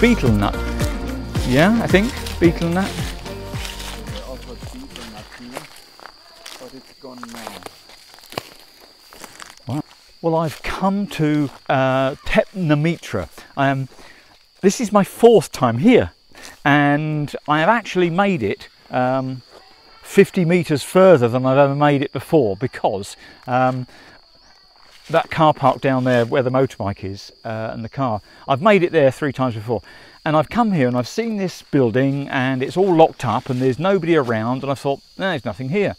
betel nut. Yeah, I think betel nut. Well, I've come to uh, Thep Namitra. Um, this is my fourth time here, and I have actually made it um, 50 metres further than I've ever made it before because um, that car park down there where the motorbike is uh, and the car, I've made it there three times before. And I've come here and I've seen this building and it's all locked up and there's nobody around, and I thought, "No, there's nothing here.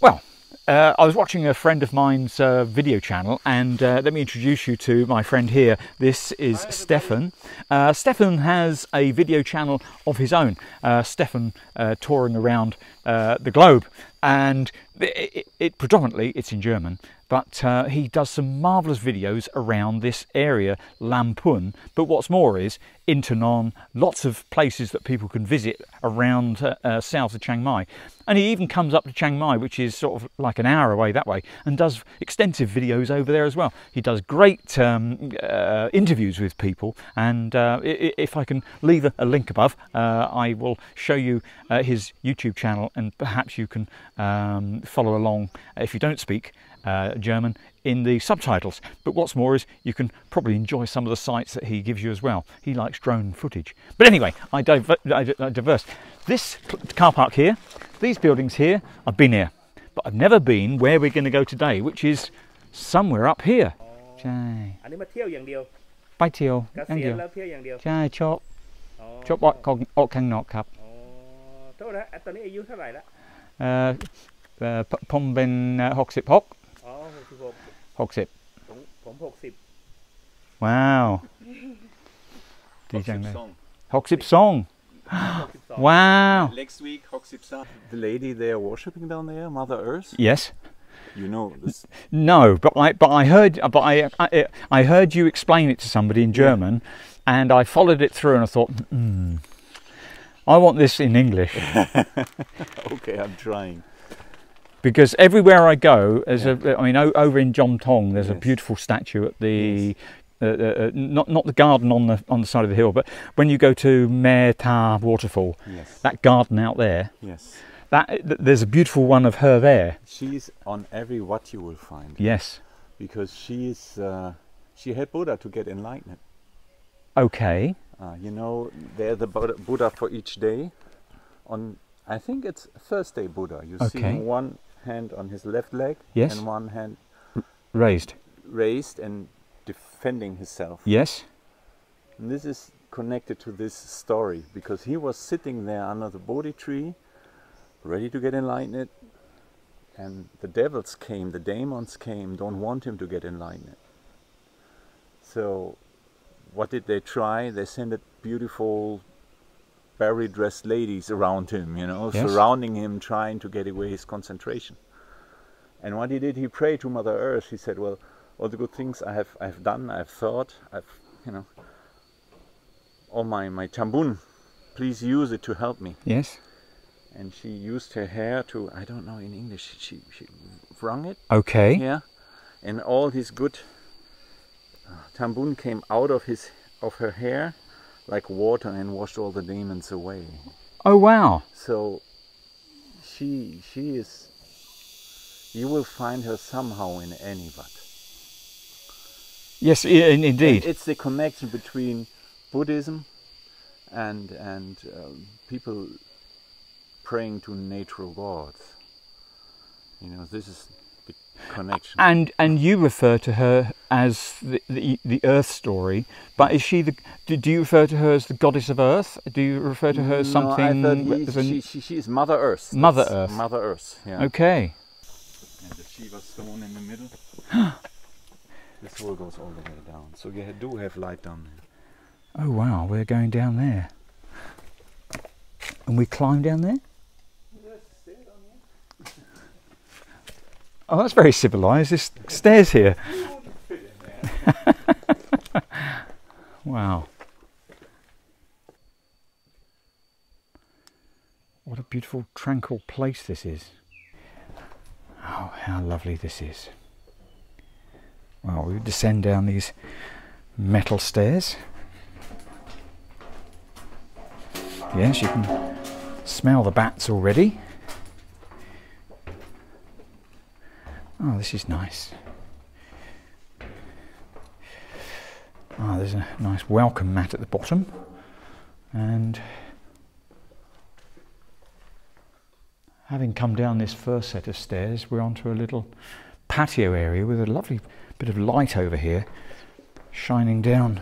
Well, uh, I was watching a friend of mine's uh, video channel, and uh, let me introduce you to my friend here. This is Stefan. Uh, Stefan has a video channel of his own. Uh, Stefan uh, touring around uh, the globe, and it, it, it predominantly it's in German, but uh, he does some marvelous videos around this area, Lamphun. But what's more is Intanon, lots of places that people can visit around uh, uh, south of Chiang Mai. And he even comes up to Chiang Mai, which is sort of like an hour away that way, and does extensive videos over there as well. He does great um, uh, interviews with people, and uh, if I can leave a, link above, uh, I will show you his YouTube channel, and perhaps you can um, follow along if you don't speak uh, German in the subtitles. But what's more is you can probably enjoy some of the sights that he gives you as well. He likes drone footage. But anyway, I, diver- I, I diverse. This cl- car park here, these buildings here, I've been here, but I've never been where we're going to go today, which is somewhere up here. ใช่ อันนี้มาเที่ยวอย่างเดียว ไปเที่ยว เก อย่าง ษีย เดี ณ ยว แล้วเที่ยวอย่างเดียว ใช่ชอบ อ๋อ ชอบออกของออกข้างนอกครับ อ๋อโทษนะอ่ะตอนนี้อายุเท่าไหร่ละ เอ่อเอ่อผผมเป็นหก สิบหก อ๋อหกสิบหก หกสิบ ผมผมหกสิบ ว้าวดีจังเลย Song. หกสิบสอง หกสิบสอง ว้าว Next week, Hoxipsan. The lady they are worshipping down there, Mother Earth. yes You know this. No, but I but I heard but I I, I heard you explain it to somebody in German, and I followed it through, and I thought, hmm, I want this in English okay, I'm trying. because everywhere I go, as a I mean, o- over in Jomtong, there's a beautiful statue at the. Uh, uh, uh, not not the garden on the on the side of the hill, but when you go to Mer Ta waterfall, Yes. that garden out there, Yes. that th- there's a beautiful one of her there. She's on every what you will find Yes. because she's uh, she had Buddha to get enlightened. Okay. Uh, you know, they're the Buddha, for each day. On I think it's Thursday Buddha. You see Okay. him one hand on his left leg Yes. and one hand Raised. raised and defending himself. Yes. And this is connected to this story because he was sitting there under the Bodhi tree, ready to get enlightened, and the devils came, the demons came, don't want him to get enlightened. So, what did they try? They sent a beautiful, berry dressed ladies around him, you know, Yes. surrounding him, trying to get away his concentration. And what he did, he prayed to Mother Earth. He said, Well, all the good things I have I've done, I've thought, I've you know all my, my tambun, please use it to help me. Yes. And she used her hair to I don't know in English, she she wrung it, Okay. yeah. And all his good uh, tambun came out of his of her hair like water and washed all the demons away. Oh wow. So she she is you will find her somehow in any but. Yes, in, indeed. It's the connection between Buddhism and and um, people praying to natural gods. You know, this is connection. And and you refer to her as the, the the Earth story, but is she the? Do, do you refer to her as the goddess of Earth? Do you refer to her as No, I something? thought he- she, she, she is Mother Earth. Mother That's Earth. Mother Earth. Yeah. okay. And the Shiva stone in the middle. this wall goes all the way down. So you do have light down there. Oh wow, we're going down there. And we climb down there. Oh, that's very civilised. There's stairs here. wow. What a beautiful, tranquil place this is. Oh, how lovely this is. Well, we descend down these metal stairs. Yes, you can smell the bats already. Oh, this is nice. Ah, there's a nice welcome mat at the bottom, and having come down this first set of stairs, we're onto a little patio area with a lovely bit of light over here shining down.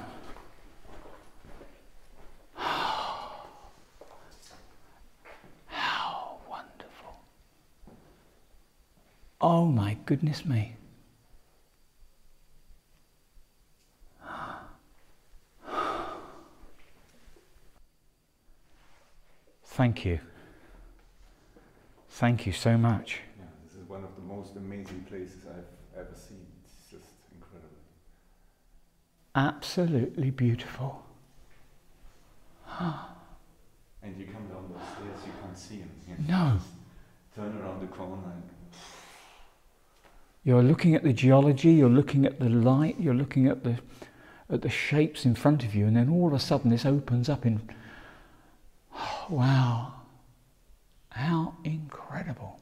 How wonderful! Oh my goodness me. Thank you. Thank you so much. Yeah, this is one of the most amazing places I've ever seen. It's just incredible. Absolutely beautiful. And you come down those stairs, you can't see them. No. Turn around the corner and You're looking at the geology, you're looking at the light, you're looking at the at the shapes in front of you, and then all of a sudden this opens up in wow. How incredible.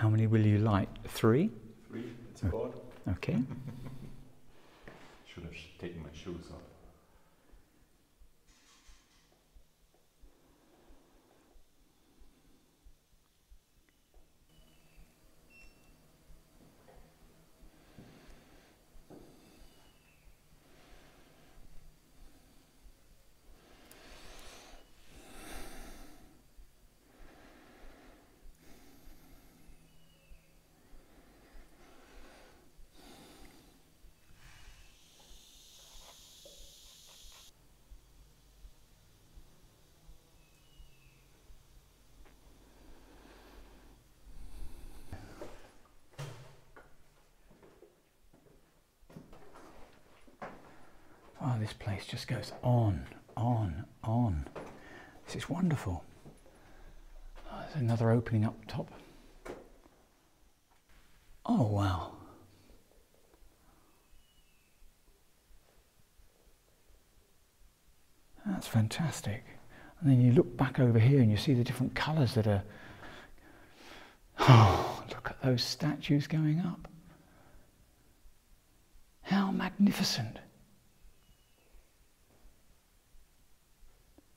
How many will you light? Three? three, it's God. Oh, okay. Should have taken my shoes off. Oh, this place just goes on, on, on. This is wonderful. Oh, there's another opening up top. Oh, wow. That's fantastic. And then you look back over here and you see the different colours that are. Oh, look at those statues going up. How magnificent.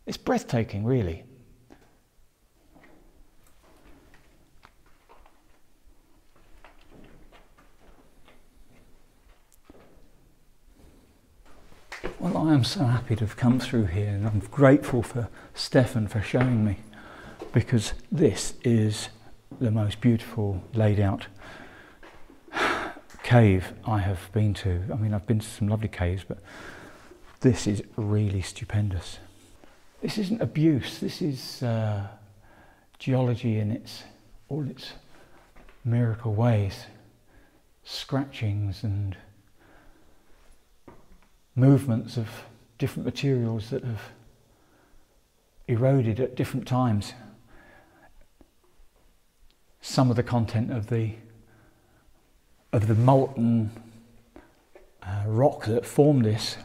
It's breathtaking, really. Well, I am so happy to have come through here, and I'm grateful for Stefan for showing me because this is the most beautiful laid out cave I have been to. I mean, I've been to some lovely caves, but this is really stupendous. This isn't abuse. This is uh, geology in its all its miracle ways, scratchings and movements of different materials that have eroded at different times. Some of the content of the of the molten uh, rock that formed this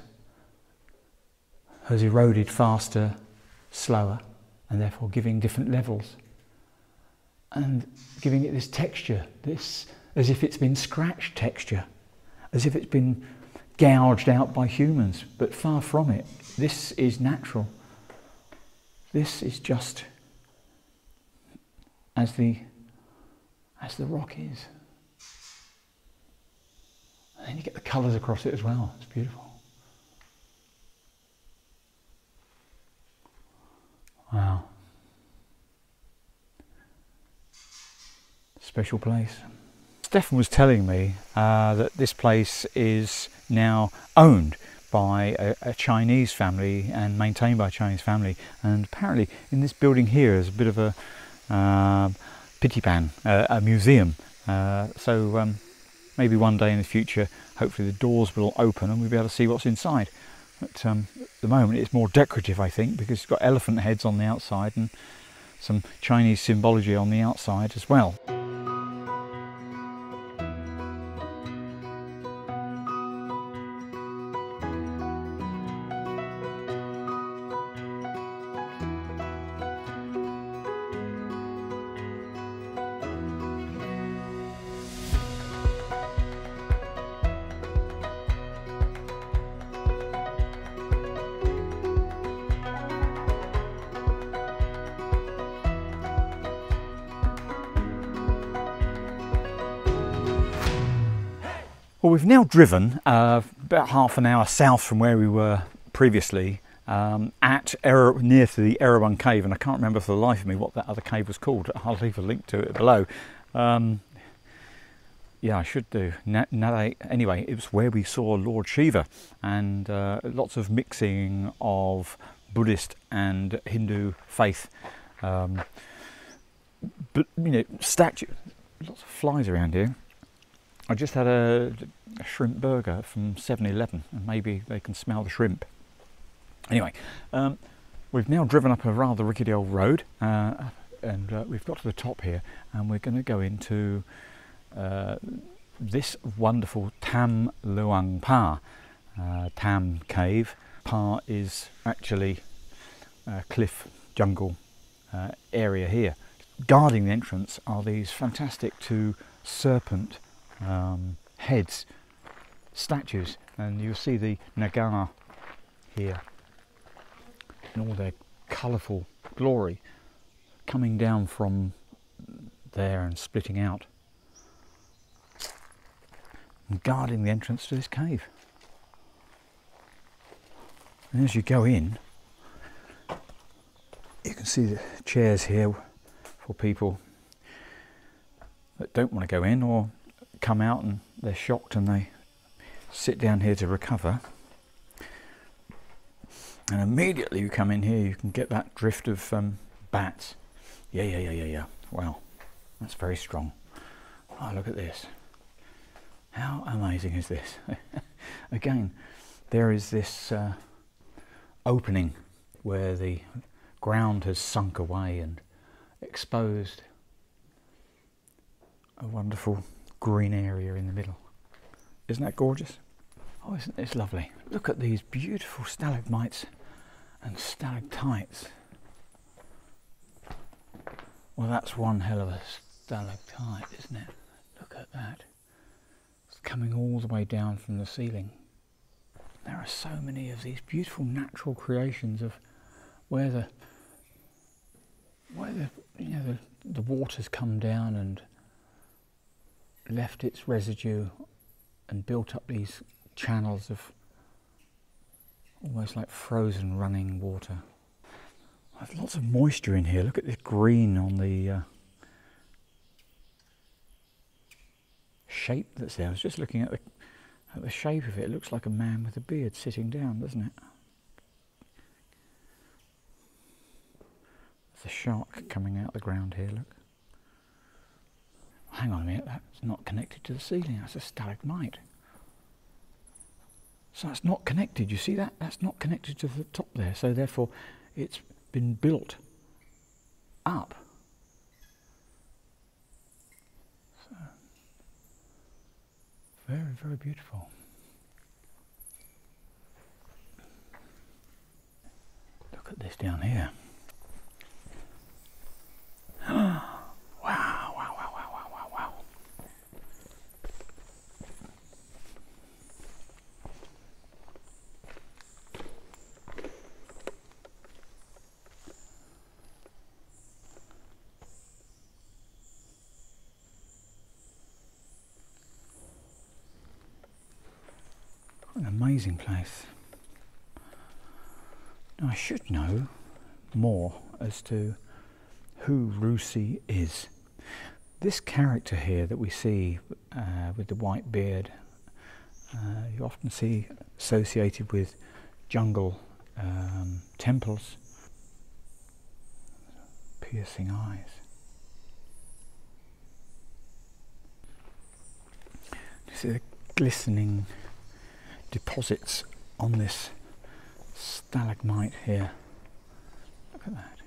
has eroded faster, slower, and therefore giving different levels. And giving it this texture, this as if it's been scratched texture, as if it's been gouged out by humans, but far from it. This is natural. This is just as the as the rock is. And then you get the colours across it as well. It's beautiful. Wow. Special place. Stefan was telling me uh, that this place is now owned by a, a Chinese family and maintained by a Chinese family. And apparently, in this building here is a bit of a uh, pitipan, uh, a museum. Uh, so um, maybe one day in the future, hopefully the doors will open and we'll be able to see what's inside. But um, at the moment, it's more decorative, I think, because it's got elephant heads on the outside and some Chinese symbology on the outside as well. We've now driven uh, about half an hour south from where we were previously um, at near to the Erewhon Cave, and I can't remember for the life of me what that other cave was called. I'll leave a link to it below. Um, yeah, I should do. Anyway, it was where we saw Lord Shiva, and uh, lots of mixing of Buddhist and Hindu faith. Um, but you know, statue. Lots of flies around here. I just had a, a shrimp burger from 7-Eleven, and maybe they can smell the shrimp. Anyway, um, we've now driven up a rather rickety old road, uh, and uh, we've got to the top here, and we're going to go into uh, this wonderful Tham Luang Pha, uh, Tam Cave. Pa is actually a cliff jungle uh, area here. Guarding the entrance are these fantastic two serpent um, heads, statues, and you'll see the Naga here in all their colourful glory coming down from there and splitting out and guarding the entrance to this cave. And as you go in, you can see the chairs here for people that don't want to go in or come out and they're shocked and they sit down here to recover. And immediately you come in here, you can get that drift of um, bats. Yeah, yeah, yeah, yeah, yeah. Wow, that's very strong. Oh, look at this. How amazing is this? Again, there is this uh, opening where the ground has sunk away and exposed a wonderful green area in the middle. Isn't that gorgeous? Oh, isn't this lovely? Look at these beautiful stalagmites and stalactites. Well, that's one hell of a stalactite, isn't it? Look at that. It's coming all the way down from the ceiling. There are so many of these beautiful natural creations of where the where the you know the, the water's come down and left its residue and built up these channels of almost like frozen running water. There's lots of moisture in here. Look at this green on the uh, shape that's there. I was just looking at the, at the shape of it. It looks like a man with a beard sitting down, doesn't it? There's a shark coming out the ground here, look. Hang on a minute, that's not connected to the ceiling, that's a stalagmite. So that's not connected, you see that? That's not connected to the top there, so therefore it's been built up. So, very, very beautiful. Look at this down here. Ah. wow, wow, wow, wow, wow, wow, wow. Place. Now, I should know more as to who Rusi is. This character here that we see uh, with the white beard uh, you often see associated with jungle um, temples. Piercing eyes. This is a glistening deposits on this stalagmite here. Look at that.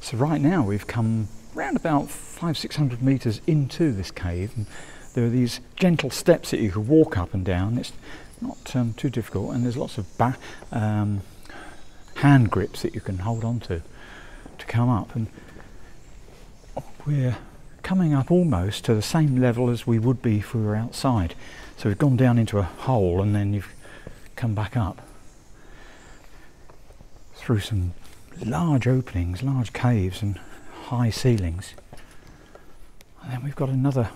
So right now we've come round about five, six hundred metres into this cave and there are these gentle steps that you can walk up and down. It's not um, too difficult and there's lots of um, hand grips that you can hold on to to come up and we're coming up almost to the same level as we would be if we were outside. So we've gone down into a hole and then you've come back up through some large openings, large caves and high ceilings. And then we've got another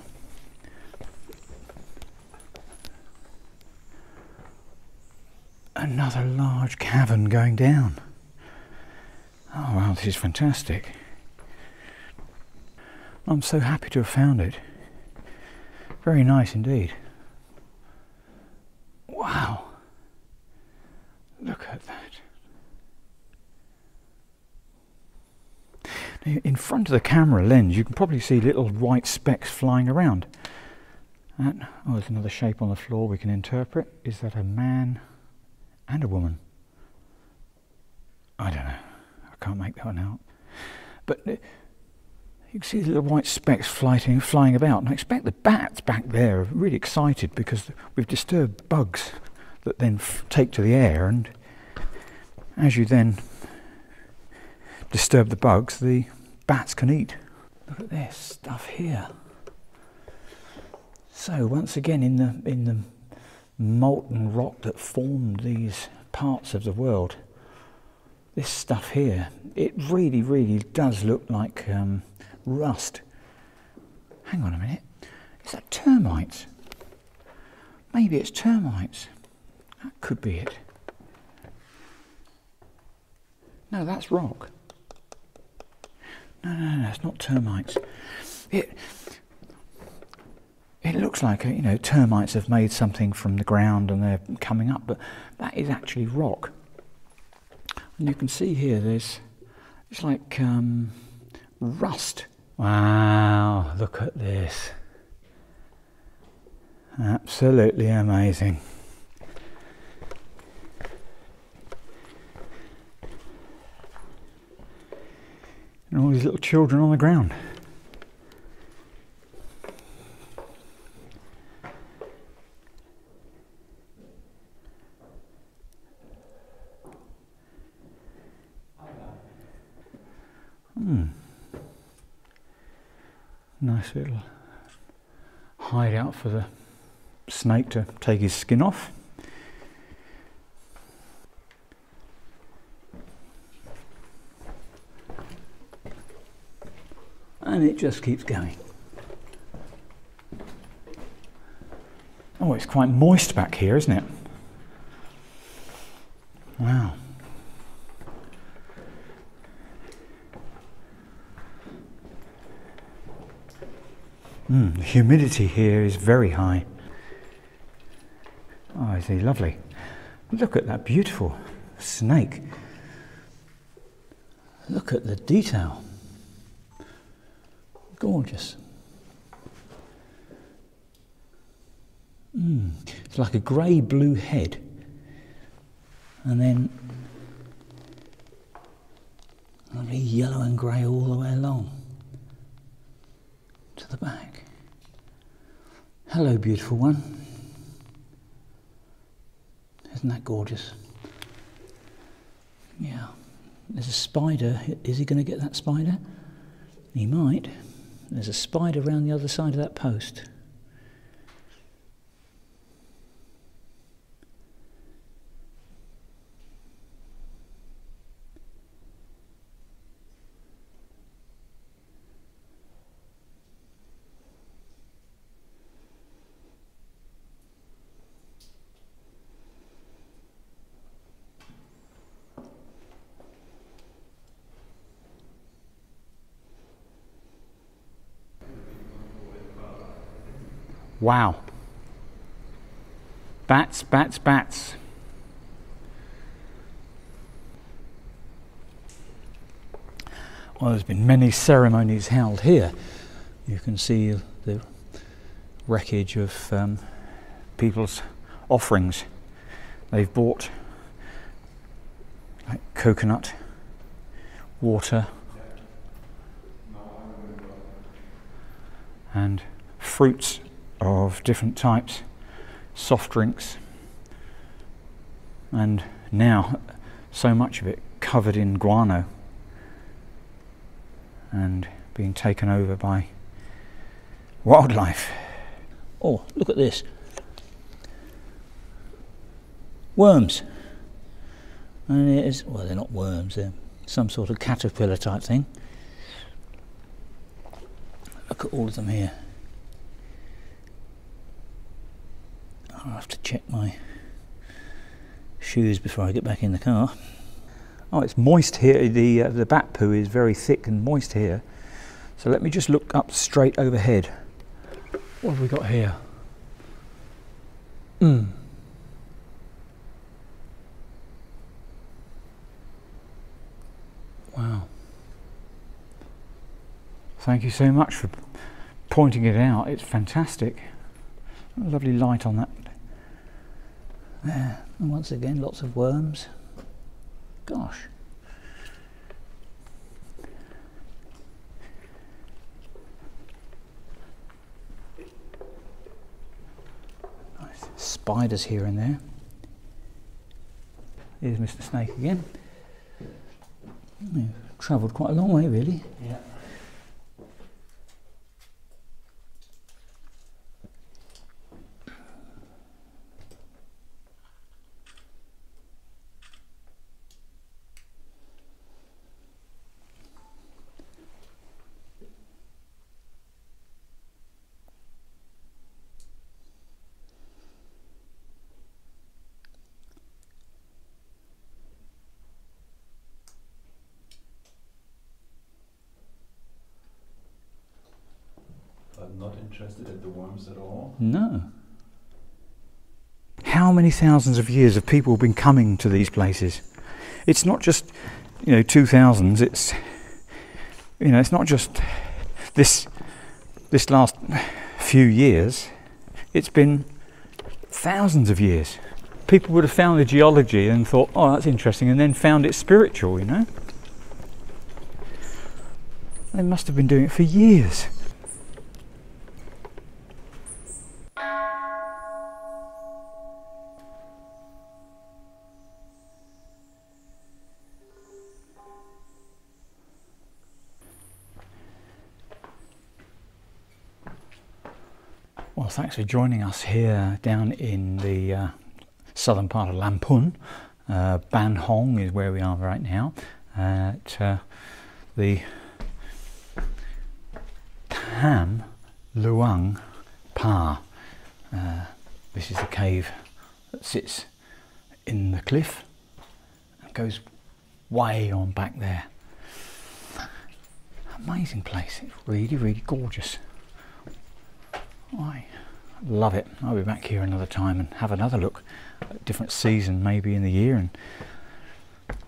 another large cavern going down. Oh wow, this is fantastic. I'm so happy to have found it. Very nice indeed. Wow. Look at that. Now, In front of the camera lens, you can probably see little white specks flying around. That, oh, there's another shape on the floor we can interpret. Is that a man and a woman? I don't know. I can't make that one out. But uh, you can see the little white specks flying, flying about. And I expect the bats back there are really excited because we've disturbed bugs that then take to the air. And as you then disturb the bugs, the bats can eat. Look at this stuff here. So once again, in the in the molten rock that formed these parts of the world, this stuff here, it really, really does look like um, rust. Hang on a minute, is that termites? Maybe it's termites. That could be it. No, that's rock. No, no, no, it's not termites. It it looks like uh, you know termites have made something from the ground and they're coming up, but that is actually rock. And you can see here, there's it's like um, rust. Wow! Look at this. Absolutely amazing. and all these little children on the ground. Nice little hideout for the snake to take his skin off. and it just keeps going. Oh, it's quite moist back here, isn't it? Humidity here is very high. Oh, is he lovely? Look at that beautiful snake. Look at the detail. Gorgeous. Mm. It's like a grey blue head. And then lovely yellow and grey all the way along to the back. Hello, beautiful one. Isn't that gorgeous? Yeah. There's a spider. Is he going to get that spider? He might. There's a spider around the other side of that post. Wow. Bats, bats, bats. Well, there's been many ceremonies held here. You can see the wreckage of um, people's offerings. They've bought like coconut, water, and fruits of different types, soft drinks, and now so much of it covered in guano and being taken over by wildlife. Oh, look at this. Worms. And it is, well, they're not worms, they're some sort of caterpillar type thing. Look at all of them here. I'll have to check my shoes before I get back in the car. Oh, it's moist here. The, uh, the bat poo is very thick and moist here. So let me just look up straight overhead. What have we got here? Mm. Wow. Thank you so much for pointing it out. It's fantastic. Lovely light on that. There. And once again, lots of worms. Gosh. Nice spiders here and there. Here's Mr. Snake again. We've travelled quite a long way, really. Yeah. But not at all. No. How many thousands of years have people been coming to these places? It's not just, you know, 2000s, it's, you know, it's not just this, this last few years, it's been thousands of years. People would have found the geology and thought, oh, that's interesting, and then found it spiritual, you know? They must have been doing it for years. Thanks for joining us here down in the uh, southern part of Lamphun. Uh, Ban Hong is where we are right now at uh, the Tham Luang Pha. Uh, this is the cave that sits in the cliff and goes way on back there. Amazing place. It's really, really gorgeous. I love it. I'll be back here another time and have another look at different season, maybe in the year. And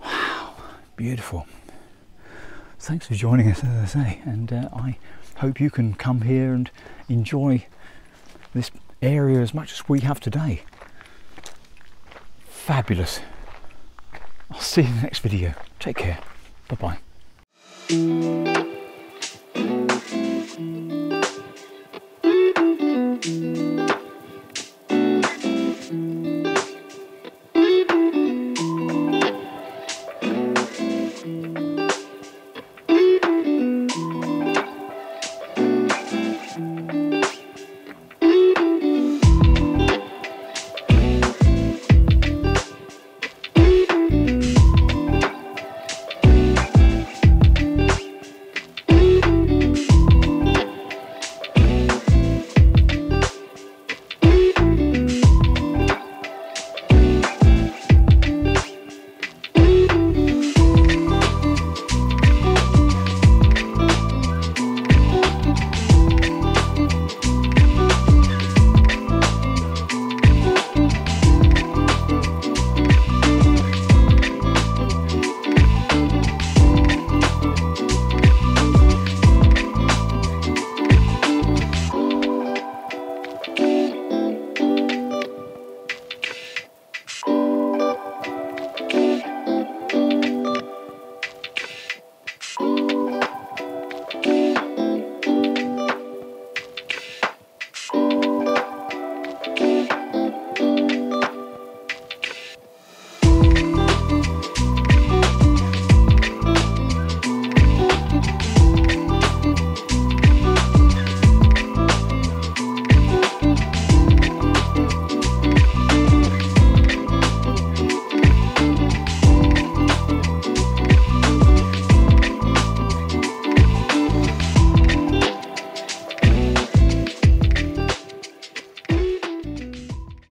wow, beautiful. Thanks for joining us, as I say. And uh, I hope you can come here and enjoy this area as much as we have today. Fabulous. I'll see you in the next video. Take care. Bye bye.